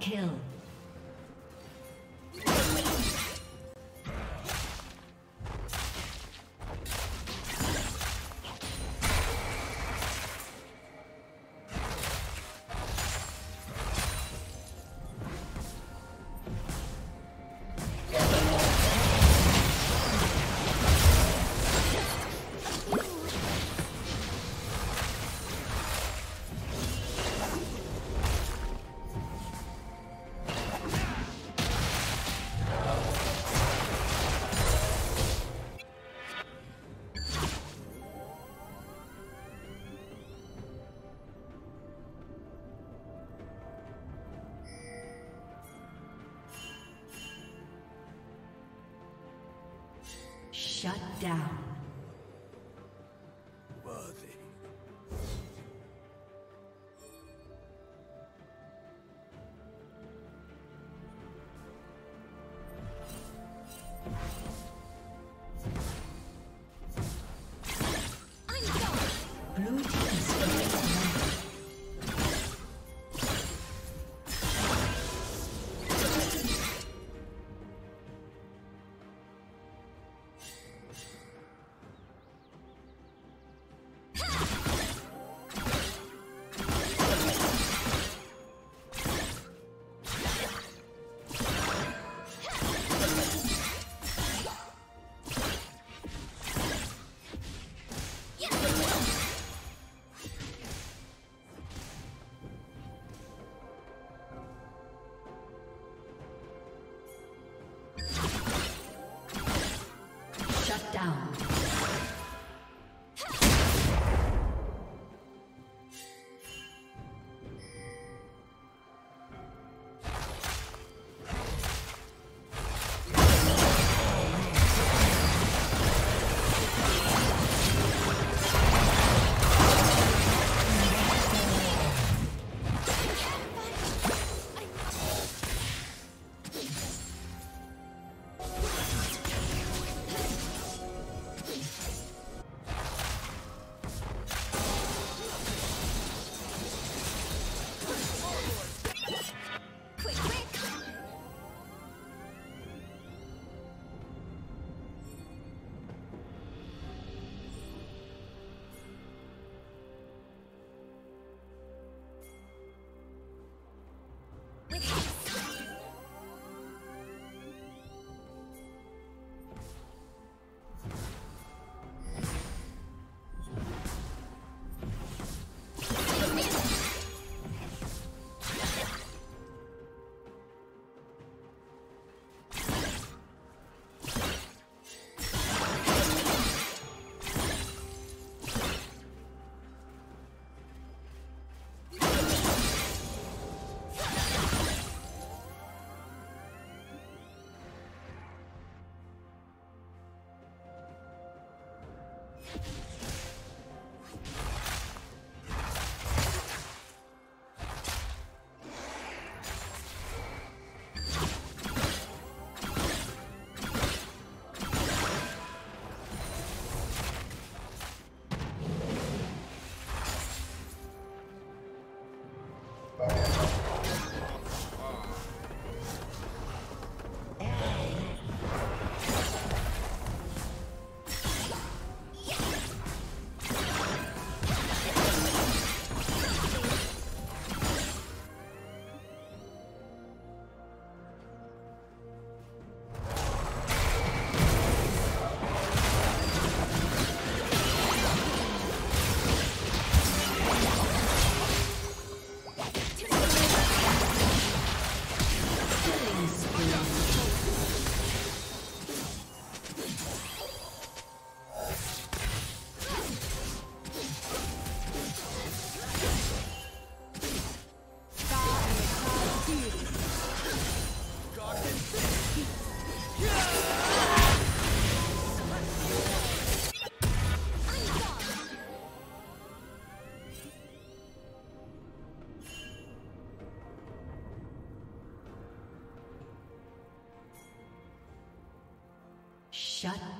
Kill. Down.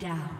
Down.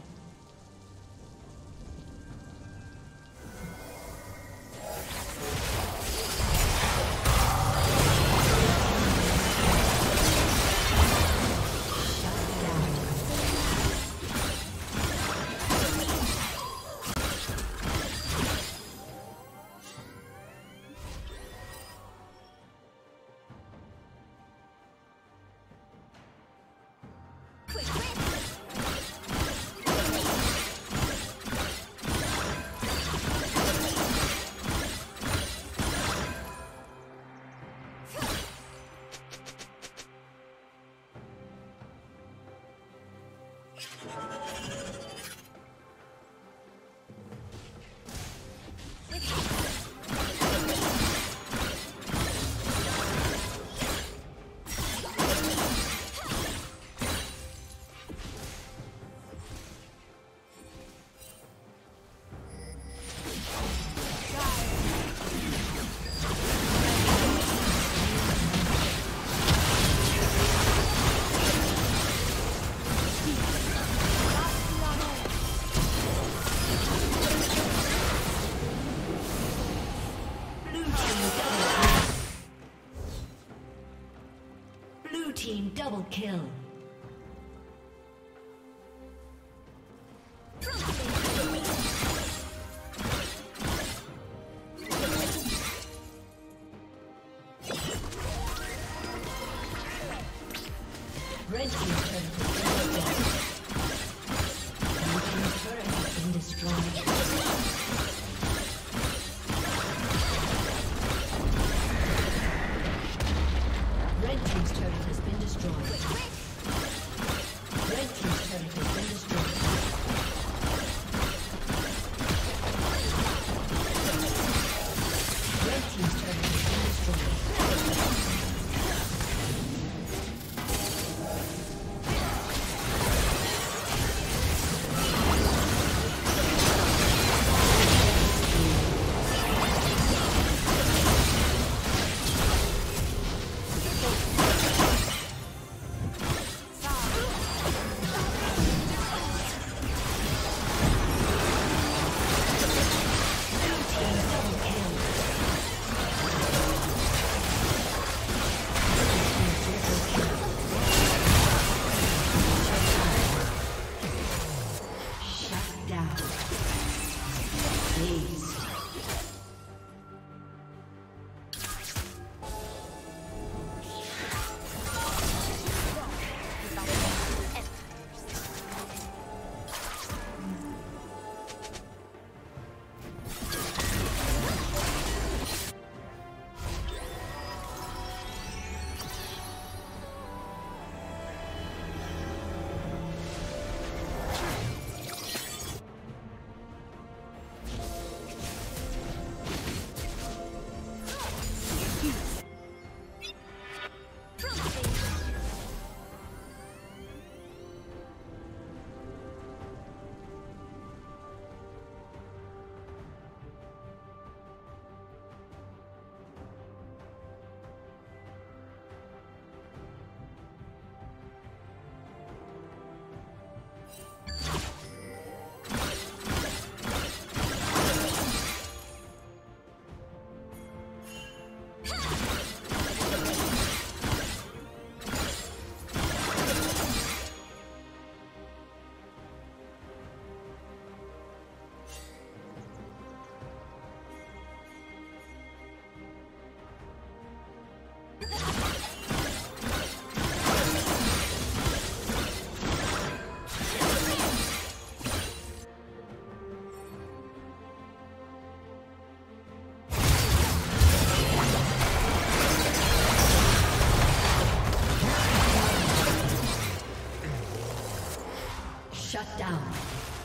Shut down.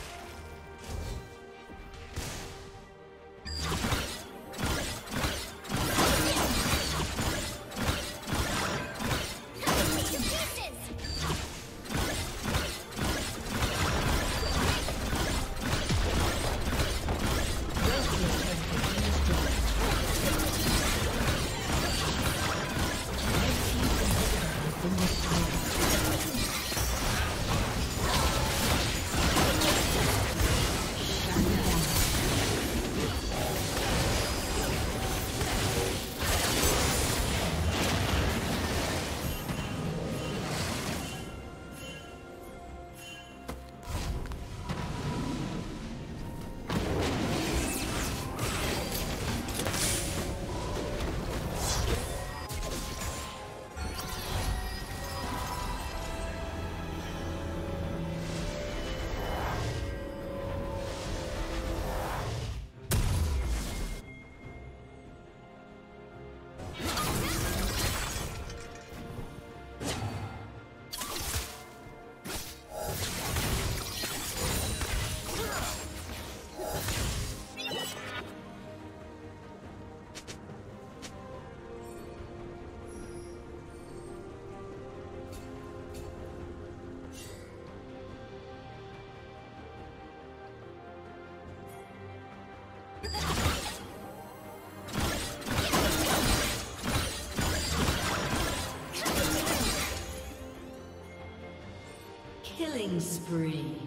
Spree.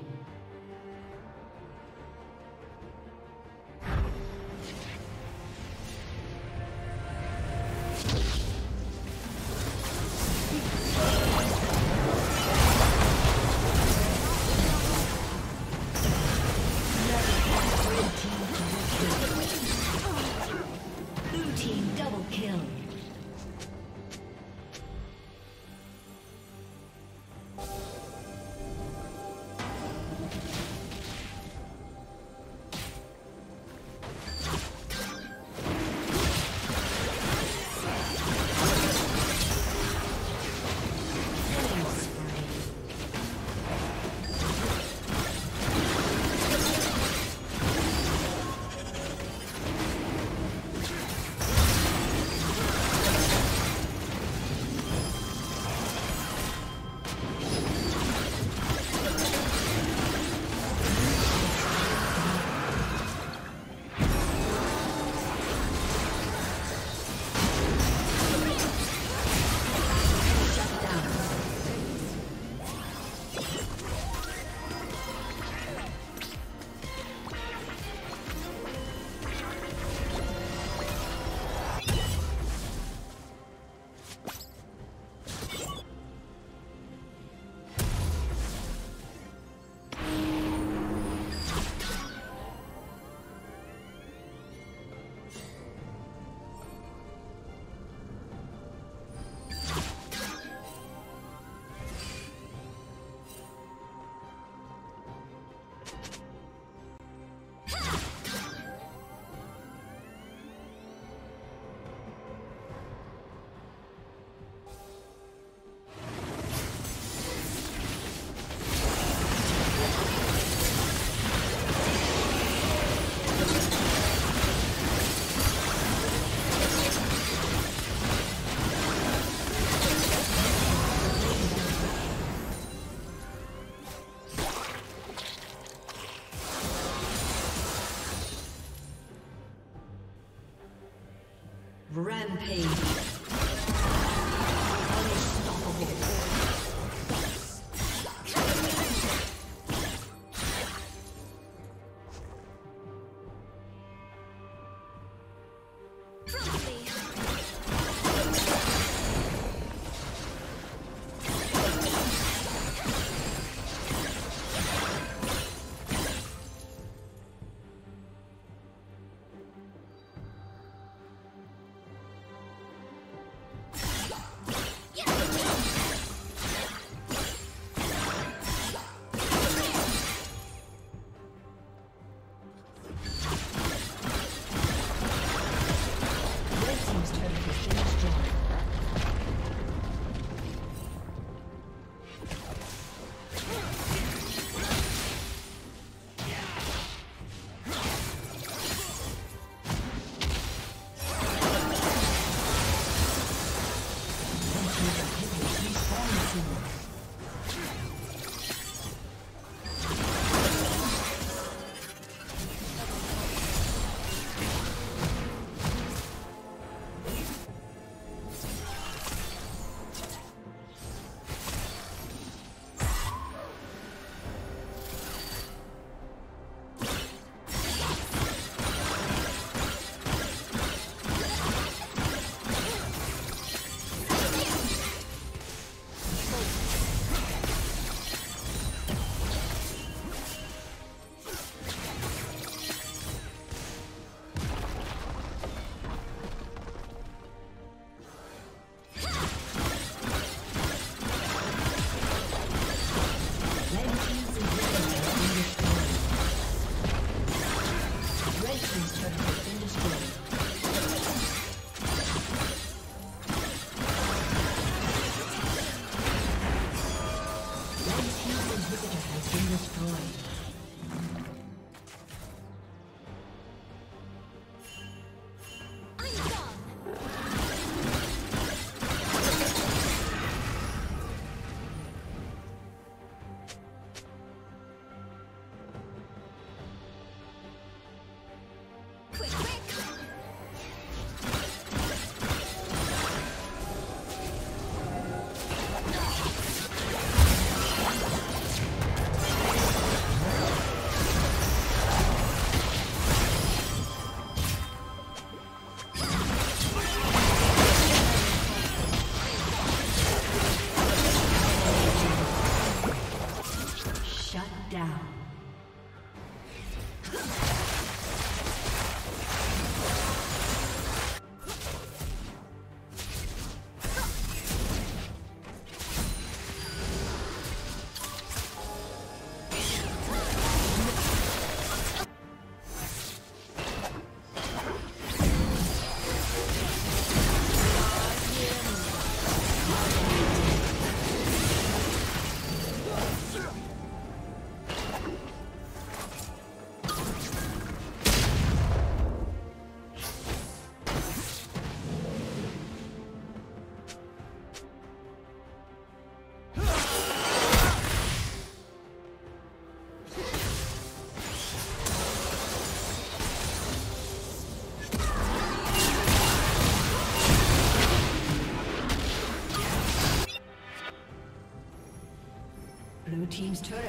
Rampage. now. Team's turret